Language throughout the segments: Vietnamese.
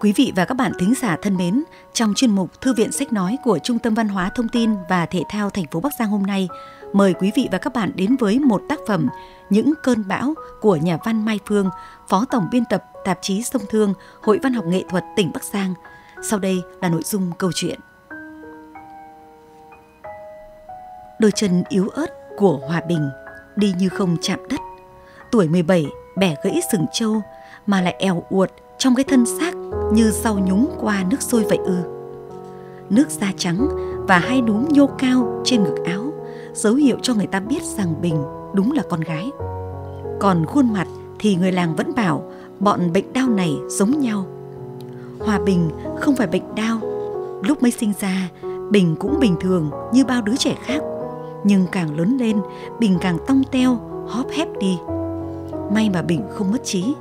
Quý vị và các bạn thính giả thân mến, trong chuyên mục Thư viện sách nói của Trung tâm Văn hóa Thông tin và Thể thao thành phố Bắc Giang hôm nay, mời quý vị và các bạn đến với một tác phẩm Những cơn bão của nhà văn Mai Phương, Phó Tổng biên tập tạp chí Sông Thương, Hội Văn học Nghệ thuật tỉnh Bắc Giang. Sau đây là nội dung câu chuyện. Đôi chân yếu ớt của Hòa Bình đi như không chạm đất. Tuổi 17 bẻ gãy sừng trâu mà lại eo uột trong cái thân xác như rau nhúng qua nước sôi vậy ư. Nước da trắng và hai đốm nhô cao trên ngực áo dấu hiệu cho người ta biết rằng Bình đúng là con gái. Còn khuôn mặt thì người làng vẫn bảo bọn bệnh đau này giống nhau. Hòa Bình không phải bệnh đau. Lúc mới sinh ra, Bình cũng bình thường như bao đứa trẻ khác. Nhưng càng lớn lên, Bình càng tông teo, hóp hép đi. May mà Bình không mất trí.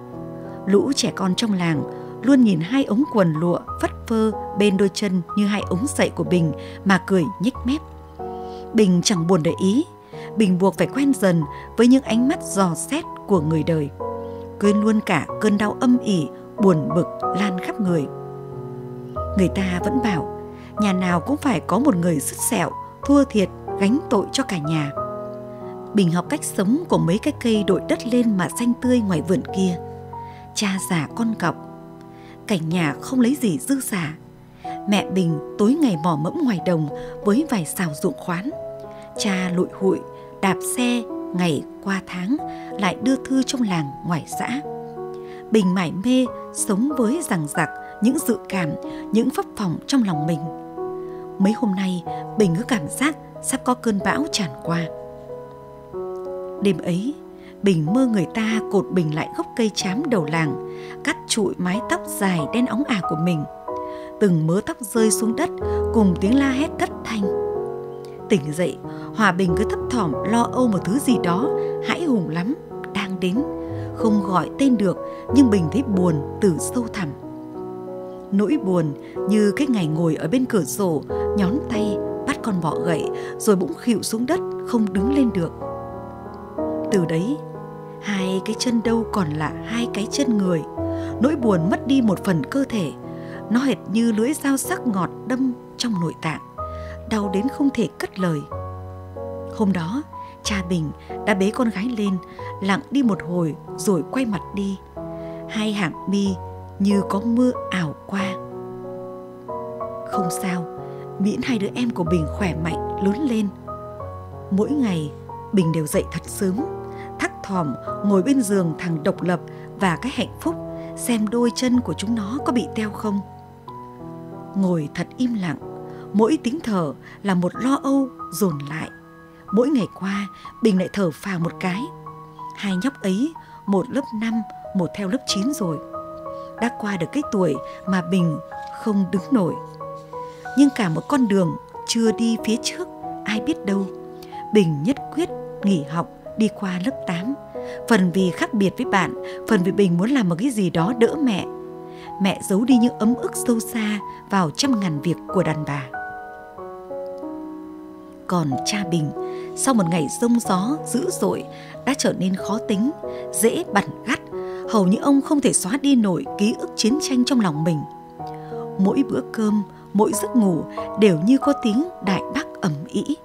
Lũ trẻ con trong làng luôn nhìn hai ống quần lụa phất phơ bên đôi chân như hai ống sậy của Bình mà cười nhếch mép. Bình chẳng buồn để ý, Bình buộc phải quen dần với những ánh mắt dò xét của người đời. Quên luôn cả cơn đau âm ỉ, buồn bực lan khắp người. Người ta vẫn bảo, nhà nào cũng phải có một người sứt sẹo, thua thiệt, gánh tội cho cả nhà. Bình học cách sống của mấy cái cây đội đất lên mà xanh tươi ngoài vườn kia. Cha già con cọc, cảnh nhà không lấy gì dư giả. Mẹ Bình tối ngày mò mẫm ngoài đồng với vài xào ruộng khoán. Cha lụi hụi, đạp xe ngày qua tháng lại đưa thư trong làng ngoài xã. Bình mải mê sống với rằng giặc những dự cảm, những phấp phỏng trong lòng mình. Mấy hôm nay Bình cứ cảm giác sắp có cơn bão tràn qua. Đêm ấy, Bình mơ người ta cột Bình lại gốc cây chám đầu làng, cắt trụi mái tóc dài đen óng ả của mình. Từng mớ tóc rơi xuống đất cùng tiếng la hét thất thanh. Tỉnh dậy, Hòa Bình cứ thấp thỏm lo âu một thứ gì đó hãi hùng lắm, đang đến. Không gọi tên được nhưng Bình thấy buồn từ sâu thẳm. Nỗi buồn như cái ngày ngồi ở bên cửa sổ, nhón tay bắt con bọ gậy rồi bỗng khịu xuống đất không đứng lên được từ đấy hai cái chân đâu còn là hai cái chân người. Nỗi buồn mất đi một phần cơ thể, nó hệt như lưỡi dao sắc ngọt đâm trong nội tạng, đau đến không thể cất lời. Hôm đó, cha bình đã bế con gái lên, lặng đi một hồi rồi quay mặt đi. Hai hàng mi như có mưa ảo qua. Không sao, miễn hai đứa em của bình khỏe mạnh lớn lên. Mỗi ngày bình đều dậy thật sớm thỏm, ngồi bên giường thằng độc lập và cái hạnh phúc, xem đôi chân của chúng nó có bị teo không. Ngồi thật im lặng, mỗi tiếng thở là một lo âu dồn lại. Mỗi ngày qua, bình lại thở phào một cái. Hai nhóc ấy, một lớp năm, một theo lớp chín rồi. Đã qua được cái tuổi mà bình không đứng nổi. Nhưng cả một con đường chưa đi phía trước, ai biết đâu. Bình nhất quyết nghỉ học đi qua lớp 8 Phần vì khác biệt với bạn, Phần vì Bình muốn làm một cái gì đó đỡ mẹ. Mẹ giấu đi những ấm ức sâu xa Vào trăm ngàn việc của đàn bà. Còn cha Bình, Sau một ngày rông gió dữ dội, Đã trở nên khó tính, Dễ bẩn gắt. Hầu như ông không thể xóa đi nổi ký ức chiến tranh trong lòng mình. Mỗi bữa cơm, Mỗi giấc ngủ đều như có tiếng đại bác ẩm ý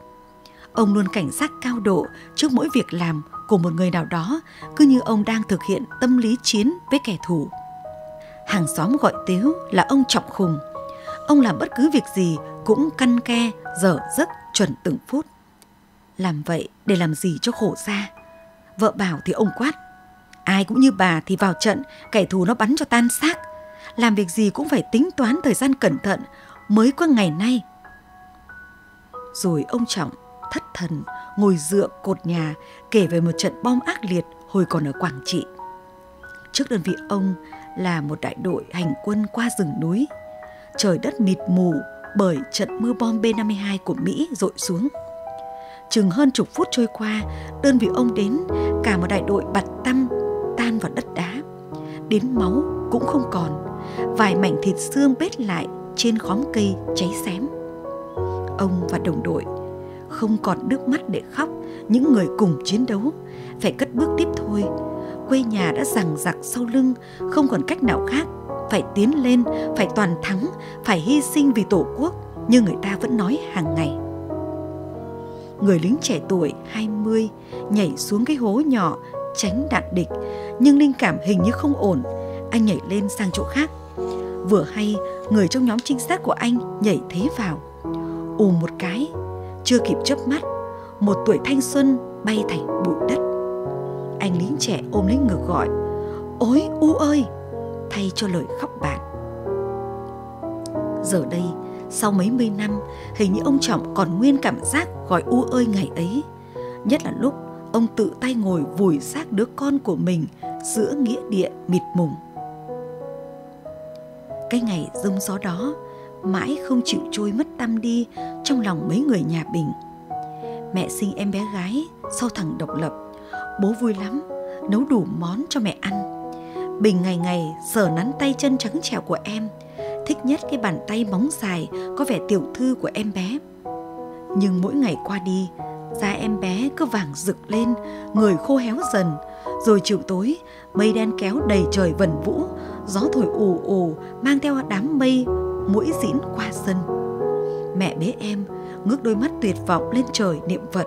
Ông luôn cảnh giác cao độ trước mỗi việc làm của một người nào đó, cứ như ông đang thực hiện tâm lý chiến với kẻ thù. Hàng xóm gọi Tiếu là ông trọng khùng. Ông làm bất cứ việc gì cũng căn ke, dở dứt chuẩn từng phút. Làm vậy để làm gì cho khổ ra? Vợ bảo thì ông quát. Ai cũng như bà thì vào trận, kẻ thù nó bắn cho tan xác. Làm việc gì cũng phải tính toán thời gian cẩn thận mới có ngày nay. Rồi ông Trọng thất thần ngồi dựa cột nhà kể về một trận bom ác liệt hồi còn ở Quảng Trị. Trước đơn vị ông là một đại đội hành quân qua rừng núi. Trời đất mịt mù bởi trận mưa bom B-52 của Mỹ rội xuống. Chừng hơn chục phút trôi qua, đơn vị ông đến, cả một đại đội bặt tăm tan vào đất đá. Đến máu cũng không còn, vài mảnh thịt xương bết lại trên khóm cây cháy xém. Ông và đồng đội không còn nước mắt để khóc những người cùng chiến đấu phải cất bước tiếp thôi quê nhà đã rằng giặc sau lưng không còn cách nào khác phải tiến lên, phải toàn thắng, phải hy sinh vì Tổ quốc như người ta vẫn nói hàng ngày. Người lính trẻ tuổi 20 nhảy xuống cái hố nhỏ tránh đạn địch, nhưng linh cảm hình như không ổn, anh nhảy lên sang chỗ khác. Vừa hay, người trong nhóm trinh sát của anh nhảy thế vào. Ù một cái, chưa kịp chớp mắt, một tuổi thanh xuân bay thành bụi đất. Anh lính trẻ ôm lấy ngực gọi, ôi U ơi, thay cho lời khóc bạn. Giờ đây, sau mấy mươi năm, hình như ông Trọng còn nguyên cảm giác gọi U ơi ngày ấy. Nhất là lúc ông tự tay ngồi vùi xác đứa con của mình giữa nghĩa địa mịt mùng. Cái ngày rông gió đó mãi không chịu trôi mất tâm đi trong lòng mấy người nhà Bình. Mẹ sinh em bé gái sau thằng độc lập, bố vui lắm, nấu đủ món cho mẹ ăn. Bình ngày ngày sờ nắn tay chân trắng trẻo của em, thích nhất cái bàn tay móng dài có vẻ tiểu thư của em bé. Nhưng mỗi ngày qua đi, da em bé cứ vàng rực lên, người khô héo dần, rồi chiều tối mây đen kéo đầy trời vần vũ, gió thổi ù ù mang theo đám mây mũi dĩn qua sân. Mẹ bế em ngước đôi mắt tuyệt vọng lên trời niệm Phật.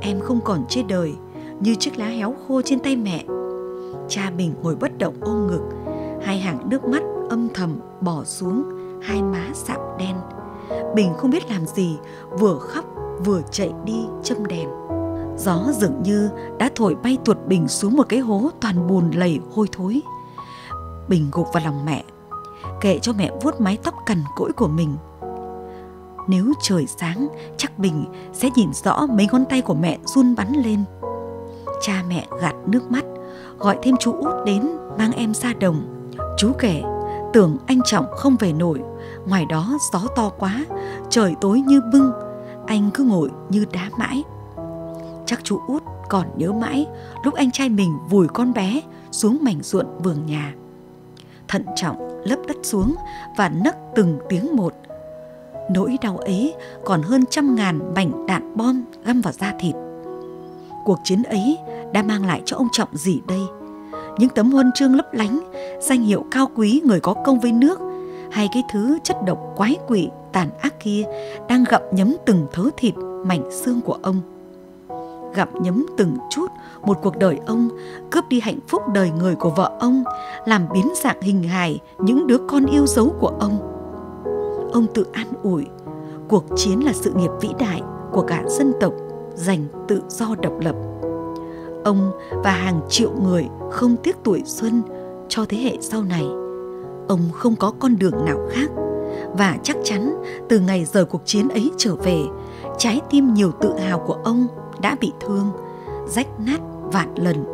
Em không còn trên đời như chiếc lá héo khô trên tay mẹ. Cha mình ngồi bất động ôm ngực, hai hàng nước mắt âm thầm bỏ xuống hai má sạm đen. Bình không biết làm gì, vừa khóc vừa chạy đi châm đèn. Gió dường như đã thổi bay tuột Bình xuống một cái hố toàn bùn lầy hôi thối. Bình gục vào lòng mẹ, kệ cho mẹ vuốt mái tóc cằn cỗi của mình. Nếu trời sáng, chắc Bình sẽ nhìn rõ mấy ngón tay của mẹ run bắn lên. Cha mẹ gạt nước mắt, gọi thêm chú út đến mang em ra đồng. Chú kể, tưởng anh Trọng không về nổi, ngoài đó gió to quá, trời tối như bưng, anh cứ ngồi như đá mãi. Chắc chú út còn nhớ mãi lúc anh trai mình vùi con bé xuống mảnh ruộng vườn nhà. Thận trọng lấp đất xuống và nấc từng tiếng một. Nỗi đau ấy còn hơn trăm ngàn mảnh đạn bom găm vào da thịt. Cuộc chiến ấy đã mang lại cho ông Trọng gì đây? Những tấm huân chương lấp lánh, danh hiệu cao quý người có công với nước hay cái thứ chất độc quái quỷ tàn ác kia đang gặm nhấm từng thớ thịt mảnh xương của ông gặm nhấm từng chút một cuộc đời ông, cướp đi hạnh phúc đời người của vợ ông, làm biến dạng hình hài những đứa con yêu dấu của ông. Ông tự an ủi, cuộc chiến là sự nghiệp vĩ đại của cả dân tộc giành tự do độc lập. Ông và hàng triệu người không tiếc tuổi xuân cho thế hệ sau này. Ông không có con đường nào khác và chắc chắn từ ngày rời cuộc chiến ấy trở về, trái tim nhiều tự hào của ông đã bị thương, rách nát, vạn lần.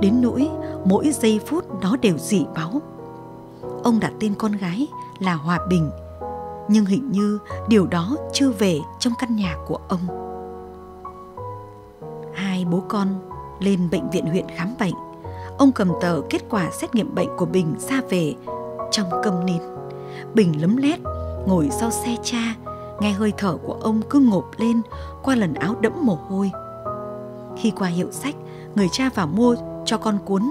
Đến nỗi mỗi giây phút nó đều dị báu. Ông đặt tên con gái là hòa bình, nhưng hình như điều đó chưa về trong căn nhà của ông. Hai bố con lên bệnh viện huyện khám bệnh. Ông cầm tờ kết quả xét nghiệm bệnh của bình ra về trong câm nín. Bình lấm lét, ngồi sau xe cha, nghe hơi thở của ông cứ ngộp lên qua lần áo đẫm mồ hôi khi qua hiệu sách, người cha vào mua cho con cuốn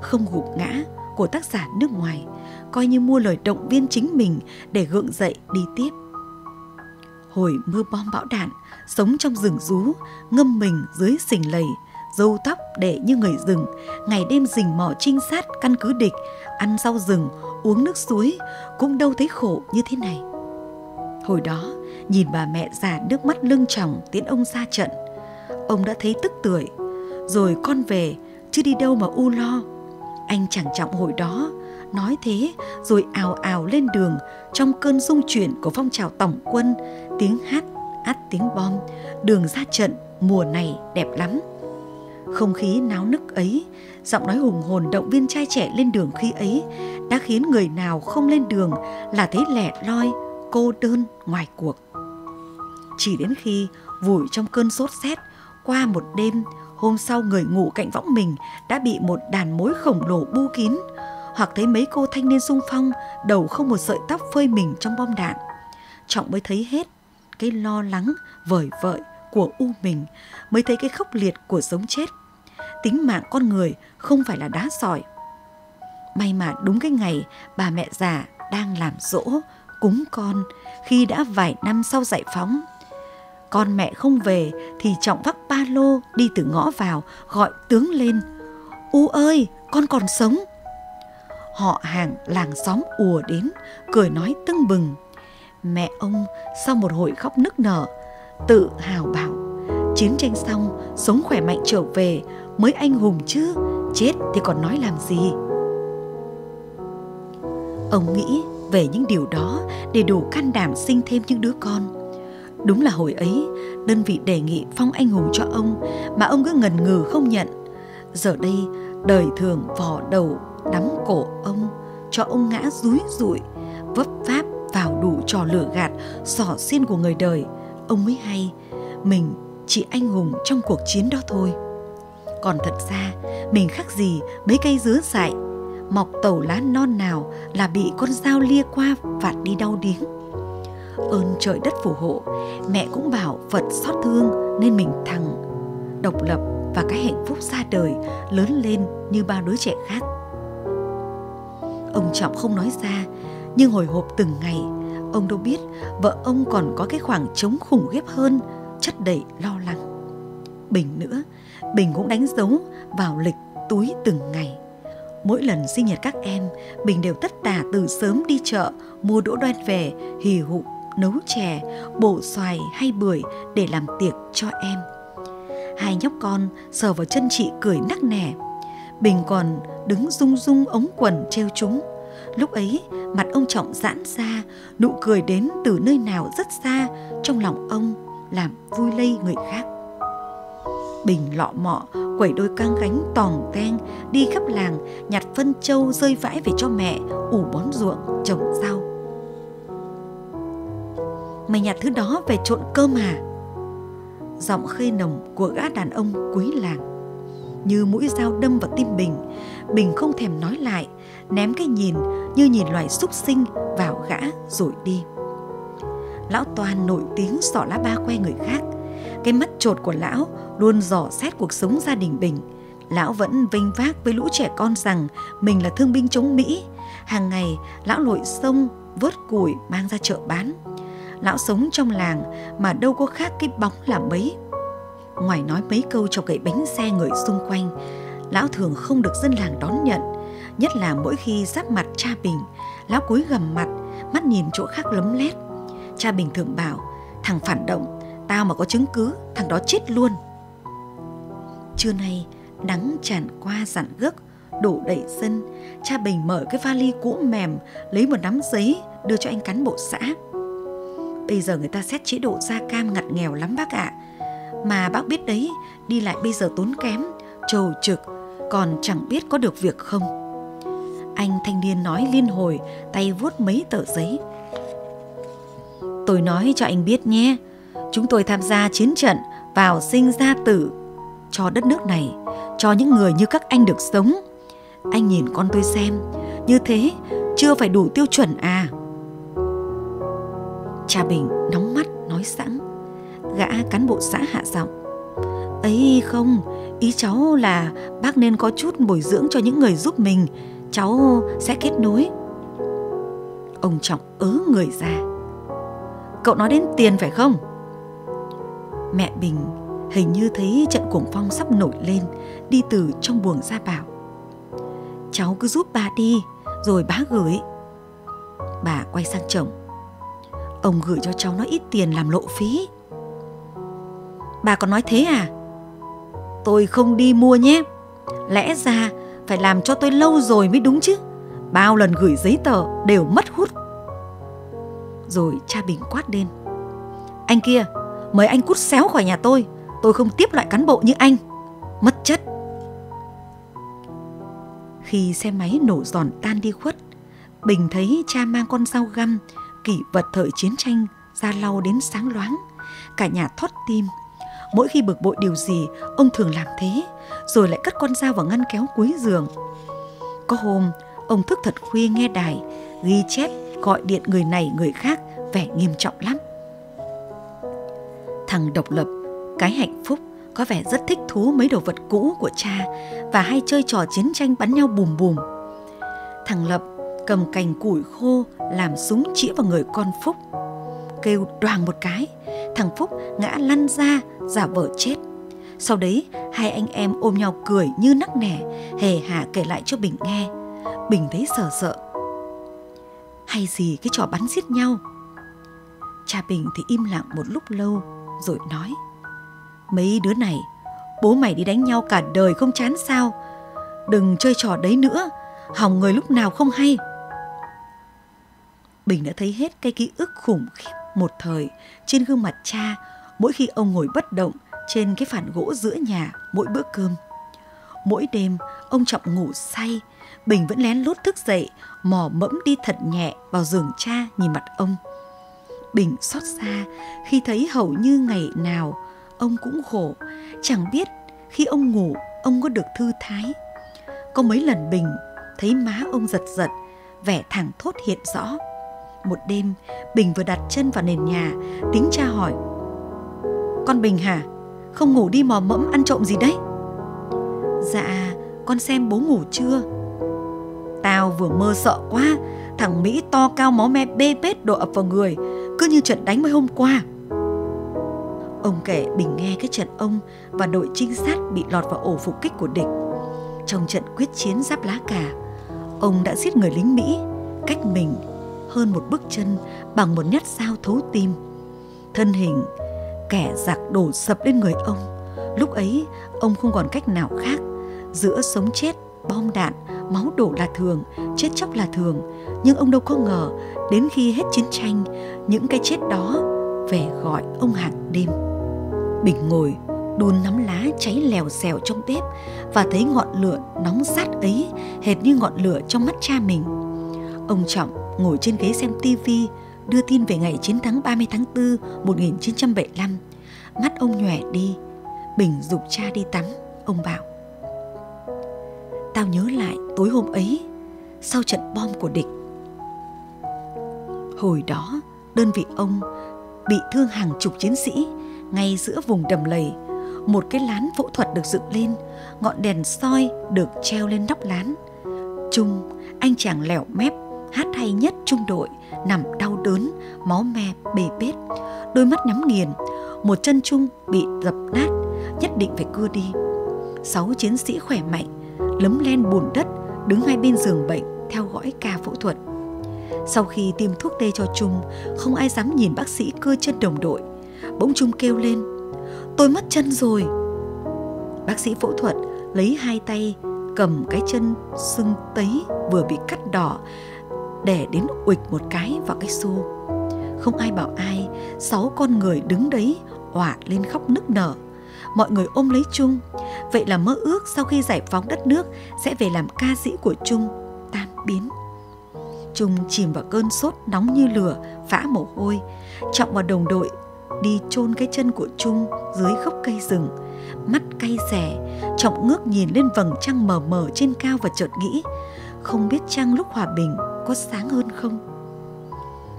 không gục ngã của tác giả nước ngoài, coi như mua lời động viên chính mình để gượng dậy đi tiếp. Hồi mưa bom bão đạn, sống trong rừng rú, ngâm mình dưới sình lầy, râu tóc để như người rừng, ngày đêm rình mò trinh sát căn cứ địch, ăn rau rừng, uống nước suối, cũng đâu thấy khổ như thế này. Hồi đó, nhìn bà mẹ già nước mắt lưng tròng tiến ông ra trận ông đã thấy tức tưởi. Rồi con về, chứ đi đâu mà u lo. Anh chẳng trọng hồi đó, nói thế, rồi ào ào lên đường trong cơn rung chuyển của phong trào tổng quân, tiếng hát, át tiếng bom. Đường ra trận, mùa này đẹp lắm. Không khí náo nức ấy, giọng nói hùng hồn động viên trai trẻ lên đường khi ấy đã khiến người nào không lên đường là thấy lẻ loi, cô đơn ngoài cuộc. Chỉ đến khi vùi trong cơn sốt rét qua một đêm hôm sau người ngủ cạnh võng mình đã bị một đàn mối khổng lồ bu kín. Hoặc thấy mấy cô thanh niên sung phong đầu không một sợi tóc phơi mình trong bom đạn. Trọng mới thấy hết cái lo lắng vời vợi của u mình mới thấy cái khốc liệt của sống chết. Tính mạng con người không phải là đá sỏi. May mà đúng cái ngày bà mẹ già đang làm dỗ, cúng con khi đã vài năm sau giải phóng. Con mẹ không về thì trọng vác ba lô đi từ ngõ vào gọi tướng lên. U ơi, con còn sống. Họ hàng làng xóm ùa đến, cười nói tưng bừng. Mẹ ông sau một hồi khóc nức nở, tự hào bảo chiến tranh xong sống khỏe mạnh trở về mới anh hùng chứ chết thì còn nói làm gì ông nghĩ về những điều đó để đủ can đảm sinh thêm những đứa con đúng là hồi ấy, đơn vị đề nghị phong anh hùng cho ông, mà ông cứ ngần ngừ không nhận. Giờ đây, đời thường vò đầu đắm cổ ông, cho ông ngã rúi rụi, vấp váp vào đủ trò lửa gạt, sỏ xiên của người đời. Ông mới hay, mình chỉ anh hùng trong cuộc chiến đó thôi. Còn thật ra, mình khác gì mấy cây dứa dại, mọc tàu lá non nào là bị con dao lia qua vạt đi đau điếng ơn trời đất phù hộ. Mẹ cũng bảo phật xót thương nên mình thằng. Độc lập và cái hạnh phúc ra đời lớn lên như bao đứa trẻ khác. Ông trọng không nói ra, nhưng hồi hộp từng ngày, ông đâu biết vợ ông còn có cái khoảng trống khủng khiếp hơn, chất đầy lo lắng. Bình nữa, bình cũng đánh dấu vào lịch túi từng ngày. Mỗi lần sinh nhật các em, bình đều tất tả từ sớm đi chợ, mua đỗ đoan về, hì hục nấu chè bổ xoài hay bưởi để làm tiệc cho em. Hai nhóc con sờ vào chân chị cười nắc nẻ. Bình còn đứng rung rung ống quần treo chúng. Lúc ấy mặt ông trọng giãn ra nụ cười đến từ nơi nào rất xa trong lòng ông làm vui lây người khác. Bình lọ mọ quẩy đôi căng gánh tòng ten, đi khắp làng nhặt phân trâu rơi vãi về cho mẹ ủ bón ruộng trồng rau mày nhặt thứ đó về trộn cơm à? Giọng khê nồng của gã đàn ông quý làng. Như mũi dao đâm vào tim bình bình không thèm nói lại, ném cái nhìn như nhìn loài súc sinh vào gã rồi đi. Lão toàn nổi tiếng sỏ lá ba que người khác. Cái mắt trột của lão luôn dò xét cuộc sống gia đình bình. Lão vẫn vinh vác với lũ trẻ con rằng mình là thương binh chống mỹ. Hàng ngày, lão lội sông, vớt củi, mang ra chợ bán lão sống trong làng mà đâu có khác cái bóng là mấy ngoài nói mấy câu cho cậy bánh xe người xung quanh, lão thường không được dân làng đón nhận, nhất là mỗi khi giáp mặt cha bình, lão cúi gầm mặt, mắt nhìn chỗ khác lấm lét. Cha bình thường bảo, thằng phản động, tao mà có chứng cứ, thằng đó chết luôn. Trưa nay nắng tràn qua dặn gấc, đổ đầy sân, cha bình mở cái vali cũ mềm, lấy một nắm giấy đưa cho anh cán bộ xã bây giờ người ta xét chế độ da cam ngặt nghèo lắm bác ạ. Mà bác biết đấy, đi lại bây giờ tốn kém, trầu trực, còn chẳng biết có được việc không. Anh thanh niên nói liên hồi, tay vuốt mấy tờ giấy. Tôi nói cho anh biết nhé, chúng tôi tham gia chiến trận vào sinh ra tử cho đất nước này, cho những người như các anh được sống. Anh nhìn con tôi xem, như thế chưa phải đủ tiêu chuẩn à cha bình nóng mắt, nói sẵn. Gã cán bộ xã hạ giọng. Ấy không, ý cháu là bác nên có chút bồi dưỡng cho những người giúp mình. Cháu sẽ kết nối. Ông trọng ớ người ra. Cậu nói đến tiền phải không? Mẹ bình hình như thấy trận cuồng phong sắp nổi lên, đi từ trong buồng ra bảo. Cháu cứ giúp ba đi, rồi bá gửi. Bà quay sang chồng ông gửi cho cháu nó ít tiền làm lộ phí. Bà còn nói thế à? Tôi không đi mua nhé. Lẽ ra phải làm cho tôi lâu rồi mới đúng chứ. Bao lần gửi giấy tờ đều mất hút. Rồi cha bình quát lên. Anh kia, mời anh cút xéo khỏi nhà tôi. Tôi không tiếp loại cán bộ như anh. Mất chất. Khi xe máy nổ giòn tan đi khuất, bình thấy cha mang con dao găm kỷ vật thời chiến tranh ra lau đến sáng loáng. Cả nhà thoát tim. Mỗi khi bực bội điều gì, ông thường làm thế, rồi lại cất con dao vào ngăn kéo cuối giường. Có hôm, ông thức thật khuya nghe đài, ghi chép, gọi điện người này người khác, vẻ nghiêm trọng lắm. Thằng độc lập, cái hạnh phúc, có vẻ rất thích thú mấy đồ vật cũ của cha và hay chơi trò chiến tranh bắn nhau bùm bùm. Thằng Lập cầm cành củi khô làm súng chĩa vào người con Phúc. Kêu đoàn một cái, thằng Phúc ngã lăn ra giả vờ chết. Sau đấy, hai anh em ôm nhau cười như nắc nẻ, hề hà kể lại cho Bình nghe. Bình thấy sợ sợ. Hay gì cái trò bắn giết nhau? Cha Bình thì im lặng một lúc lâu rồi nói. Mấy đứa này, bố mày đi đánh nhau cả đời không chán sao? Đừng chơi trò đấy nữa, hỏng người lúc nào không hay. Bình đã thấy hết cái ký ức khủng khiếp một thời trên gương mặt cha mỗi khi ông ngồi bất động trên cái phản gỗ giữa nhà mỗi bữa cơm. Mỗi đêm ông Trọng ngủ say, Bình vẫn lén lút thức dậy, mò mẫm đi thật nhẹ vào giường cha nhìn mặt ông. Bình xót xa khi thấy hầu như ngày nào ông cũng khổ, chẳng biết khi ông ngủ ông có được thư thái. Có mấy lần Bình thấy má ông giật giật, vẻ thẳng thốt hiện rõ. Một đêm, Bình vừa đặt chân vào nền nhà, tính cha hỏi. Con Bình hả? Không ngủ đi mò mẫm ăn trộm gì đấy? Dạ, con xem bố ngủ chưa? Tao vừa mơ sợ quá, thằng Mỹ to cao máu me bê bết đổ ập vào người, cứ như trận đánh mới hôm qua. Ông kể Bình nghe cái trận ông và đội trinh sát bị lọt vào ổ phục kích của địch. Trong trận quyết chiến giáp lá cà, ông đã giết người lính Mỹ cách mình hơn một bước chân bằng một nhát dao thấu tim. Thân hình kẻ giặc đổ sập lên người ông. Lúc ấy ông không còn cách nào khác. Giữa sống chết, bom đạn, máu đổ là thường, chết chóc là thường. Nhưng ông đâu có ngờ đến khi hết chiến tranh, những cái chết đó về gọi ông hàng đêm. Bình ngồi đun nắm lá cháy lèo xèo trong bếp và thấy ngọn lửa nóng rát ấy hệt như ngọn lửa trong mắt cha mình. Ông Trọng ngồi trên ghế xem tivi đưa tin về ngày chiến thắng 30 tháng 4 1975. Mắt ông nhòe đi, Bình dục cha đi tắm, ông bảo. Tao nhớ lại tối hôm ấy, sau trận bom của địch. Hồi đó, đơn vị ông bị thương hàng chục chiến sĩ ngay giữa vùng đầm lầy. Một cái lán phẫu thuật được dựng lên, ngọn đèn soi được treo lên nóc lán. Trung, anh chàng lẻo mép hát hay nhất trung đội nằm đau đớn máu me bề bết đôi mắt nhắm nghiền một chân trung bị dập nát nhất định phải cưa đi sáu chiến sĩ khỏe mạnh lấm len bùn đất đứng hai bên giường bệnh theo dõi ca phẫu thuật sau khi tiêm thuốc tê cho Trung, không ai dám nhìn bác sĩ cưa chân đồng đội. Bỗng Trung kêu lên, tôi mất chân rồi. Bác sĩ phẫu thuật lấy hai tay cầm cái chân sưng tấy vừa bị cắt đỏ để đến uịch một cái vào cái xô. Không ai bảo ai, sáu con người đứng đấy òa lên khóc nức nở. Mọi người ôm lấy Trung, vậy là mơ ước sau khi giải phóng đất nước sẽ về làm ca sĩ của Trung tan biến. Trung chìm vào cơn sốt nóng như lửa, vã mồ hôi, trọng vào đồng đội đi chôn cái chân của Trung dưới gốc cây rừng. Mắt cay xẻ, trọng ngước nhìn lên vầng trăng mờ mờ trên cao và chợt nghĩ, không biết trăng lúc hòa bình có sáng hơn không?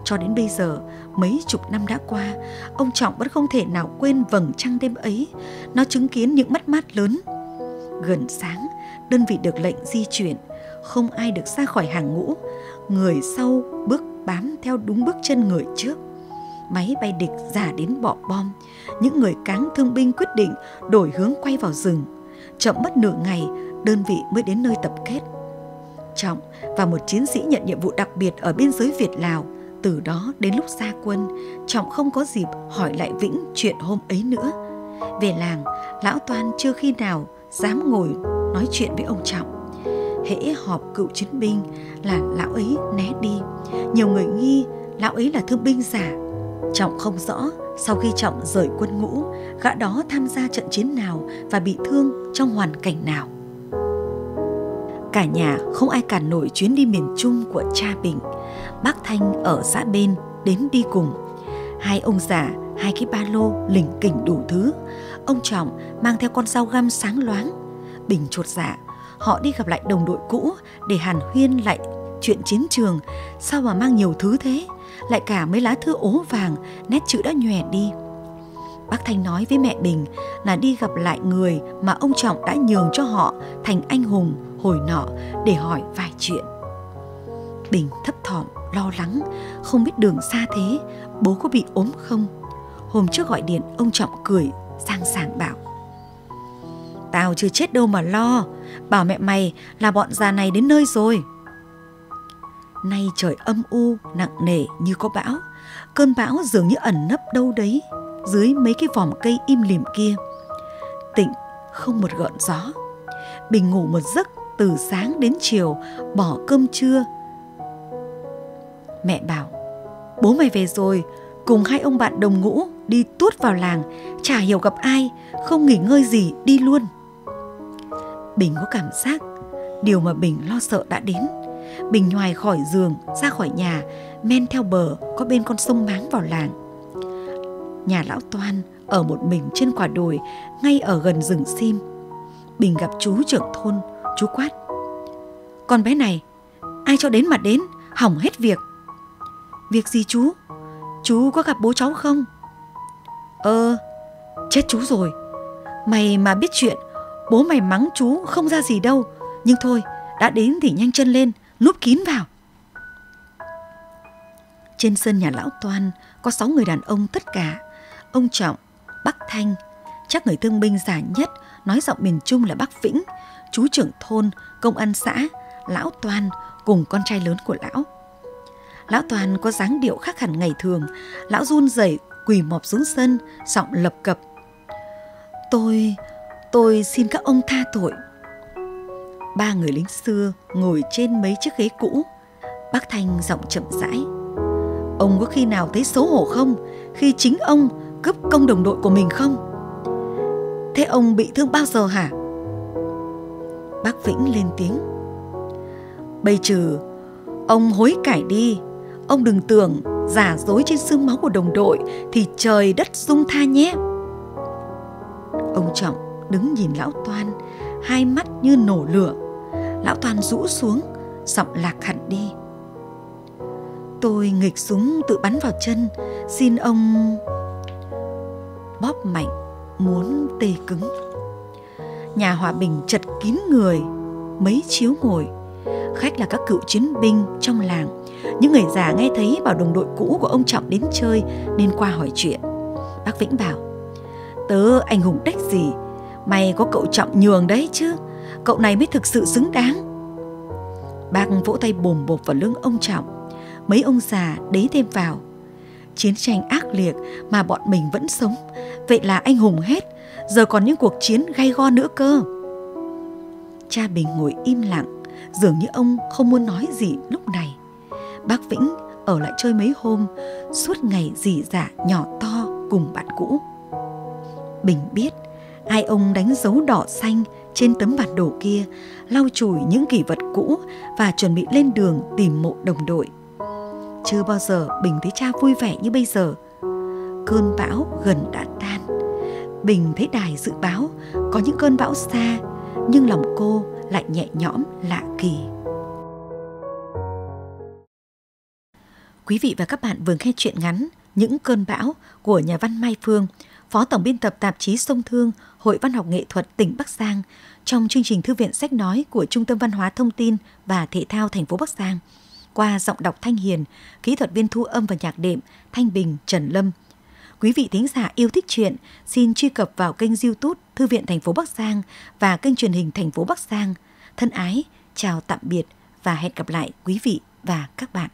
Cho đến bây giờ, mấy chục năm đã qua, ông trọng vẫn không thể nào quên vầng trăng đêm ấy. Nó chứng kiến những mất mát lớn. Gần sáng, đơn vị được lệnh di chuyển. Không ai được ra khỏi hàng ngũ. Người sau bước bám theo đúng bước chân người trước. Máy bay địch giả đến bỏ bom. Những người cáng thương binh quyết định đổi hướng quay vào rừng. Chậm mất nửa ngày, đơn vị mới đến nơi tập kết. Trọng và một chiến sĩ nhận nhiệm vụ đặc biệt ở biên giới Việt Lào. Từ đó đến lúc ra quân, Trọng không có dịp hỏi lại Vĩnh chuyện hôm ấy nữa. Về làng, lão Toan chưa khi nào dám ngồi nói chuyện với ông Trọng. Hễ họp cựu chiến binh là lão ấy né đi. Nhiều người nghi lão ấy là thương binh giả. Trọng không rõ sau khi Trọng rời quân ngũ, gã đó tham gia trận chiến nào và bị thương trong hoàn cảnh nào. Cả nhà không ai cản nổi chuyến đi miền Trung của cha Bình. Bác Thanh ở xã bên đến đi cùng. Hai ông già, hai cái ba lô lỉnh kỉnh đủ thứ. Ông Trọng mang theo con dao găm sáng loáng. Bình chuột dạ, họ đi gặp lại đồng đội cũ để hàn huyên lại chuyện chiến trường. Sao mà mang nhiều thứ thế? Lại cả mấy lá thư ố vàng, nét chữ đã nhòe đi. Bác Thanh nói với mẹ Bình là đi gặp lại người mà ông Trọng đã nhường cho họ thành anh hùng hồi nọ để hỏi vài chuyện. Bình thấp thỏm, lo lắng, không biết đường xa thế, bố có bị ốm không? Hôm trước gọi điện, ông Trọng cười, sang sảng bảo. Tao chưa chết đâu mà lo, bảo mẹ mày là bọn già này đến nơi rồi. Nay trời âm u, nặng nề như có bão. Cơn bão dường như ẩn nấp đâu đấy, dưới mấy cái vòm cây im lìm kia. Tịnh, không một gợn gió. Bình ngủ một giấc từ sáng đến chiều, bỏ cơm trưa. Mẹ bảo, bố mày về rồi, cùng hai ông bạn đồng ngũ đi tuốt vào làng, chả hiểu gặp ai, không nghỉ ngơi gì đi luôn. Bình có cảm giác điều mà Bình lo sợ đã đến. Bình nhoài khỏi giường, ra khỏi nhà, men theo bờ có bên con sông Máng vào làng. Nhà lão Toan ở một mình trên quả đồi, ngay ở gần rừng sim. Bình gặp chú trưởng thôn, chú quát. Con bé này, ai cho đến mà đến, hỏng hết việc. Việc gì chú? Chú có gặp bố cháu không? Ờ, chết chú rồi. Mày mà biết chuyện, bố mày mắng chú không ra gì đâu. Nhưng thôi, đã đến thì nhanh chân lên, núp kín vào. Trên sân nhà lão Toan có sáu người đàn ông tất cả. Ông Trọng, Bắc Thanh, chắc người thương binh già nhất, nói giọng miền Trung là Bắc Vĩnh, chú trưởng thôn, công an xã, lão Toan cùng con trai lớn của lão. Lão Toàn có dáng điệu khác hẳn ngày thường, lão run rẩy quỳ mọp xuống sân, giọng lập cập. Tôi, tôi xin các ông tha tội. Ba người lính xưa ngồi trên mấy chiếc ghế cũ. Bác Thanh giọng chậm rãi. Ông có khi nào thấy xấu hổ không khi chính ông cướp công đồng đội của mình không? Thế ông bị thương bao giờ hả? Bác Vĩnh lên tiếng. Bây trừ, ông hối cải đi, ông đừng tưởng giả dối trên xương máu của đồng đội thì trời đất dung tha nhé. Ông Trọng đứng nhìn lão Toan, hai mắt như nổ lửa. Lão Toan rũ xuống, giọng lạc hẳn đi. Tôi nghịch súng tự bắn vào chân, xin ông... Bóp mạnh, muốn tê cứng. Nhà hòa bình chật kín người, mấy chiếu ngồi. Khách là các cựu chiến binh trong làng. Những người già nghe thấy bảo đồng đội cũ của ông Trọng đến chơi nên qua hỏi chuyện. Bác Vĩnh bảo, tớ anh hùng đếch gì, mày có cậu Trọng nhường đấy chứ, cậu này mới thực sự xứng đáng. Bác vỗ tay bồm bộp vào lưng ông Trọng, mấy ông già đấy thêm vào. Chiến tranh ác liệt mà bọn mình vẫn sống, vậy là anh hùng hết, giờ còn những cuộc chiến gay go nữa cơ. Cha Bình ngồi im lặng, dường như ông không muốn nói gì lúc này. Bác Vĩnh ở lại chơi mấy hôm, suốt ngày dì dạ nhỏ to cùng bạn cũ. Bình biết hai ông đánh dấu đỏ xanh trên tấm bản đồ kia, lau chùi những kỷ vật cũ và chuẩn bị lên đường tìm mộ đồng đội. Chưa bao giờ Bình thấy cha vui vẻ như bây giờ. Cơn bão gần đã tan. Bình thấy đài dự báo có những cơn bão xa, nhưng lòng cô lại nhẹ nhõm lạ kỳ. Quý vị và các bạn vừa nghe chuyện ngắn Những cơn bão của nhà văn Mai Phương, Phó Tổng biên tập tạp chí Sông Thương, Hội Văn học Nghệ thuật tỉnh Bắc Giang trong chương trình Thư viện Sách Nói của Trung tâm Văn hóa Thông tin và Thể thao thành phố Bắc Giang qua giọng đọc Thanh Hiền, kỹ thuật viên thu âm và nhạc đệm Thanh Bình, Trần Lâm. Quý vị thính giả yêu thích truyện, xin truy cập vào kênh YouTube Thư viện thành phố Bắc Giang và kênh truyền hình thành phố Bắc Giang. Thân ái, chào tạm biệt và hẹn gặp lại quý vị và các bạn.